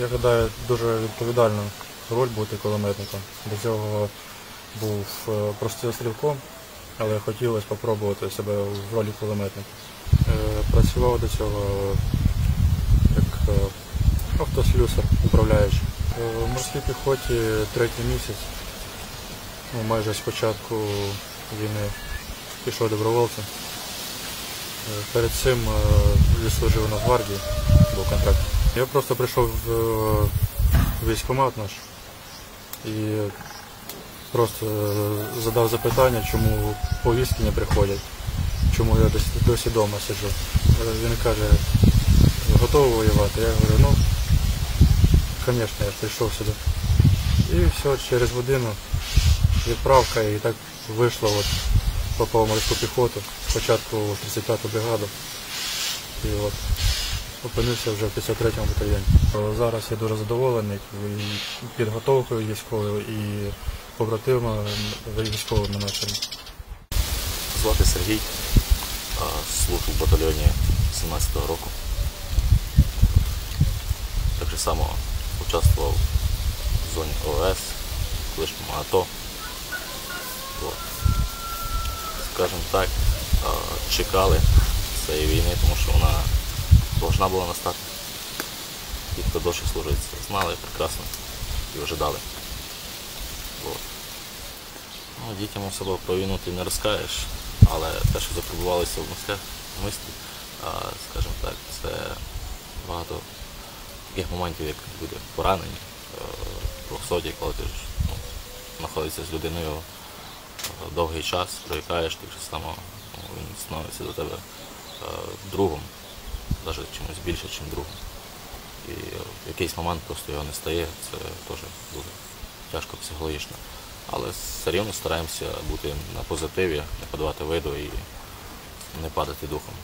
Я гадаю, дуже відповідальна роль бути кулеметником. До цього був е, простим стрілком, але хотілося спробувати себе в ролі кулеметника. Е, Працював до цього як е, автослюсар, управляючий. В морській піхоті третій місяць, ну, майже з початку війни пішов добровольцем. Перед цим відслужив на гвардії, був контракт. Я просто прийшов в військкомат наш і просто е, задав запитання, чому повістки не приходять, чому я досі, досі вдома сиджу. Е, Він каже, готовий воювати. Я говорю, ну, звісно, я прийшов сюди. І все, через годину відправка і так вийшло, от, попав морську піхоту, спочатку в 35-ту бригаду. І от опинився вже в 53-му батальйоні. Зараз я дуже задоволений підготовкою військовою і побратимами військовими нашими. Звати Сергій, служу в батальйоні 17-го року. Так же само участвував в зоні ОС, колишньому АТО. От. Скажімо так, чекали цієї війни, тому що вона повинна була настати. Ті, хто досі служить, знали прекрасно і ожидали. Ну, дітям особливо про війну ти не розкажеш, але те, що запробувалися в мислях, мислі, скажімо так, це багато таких моментів, як люди поранені, в соді, коли ти ж ну, знаходишся з людиною е, довгий час, привикаєш, так же само ну, він становиться до тебе е, другом, навіть чимось більше, ніж другом. І в якийсь момент просто його не стає, це теж дуже тяжко психологічно. Але все рівно стараємося бути на позитиві, не подавати виду і не падати духом.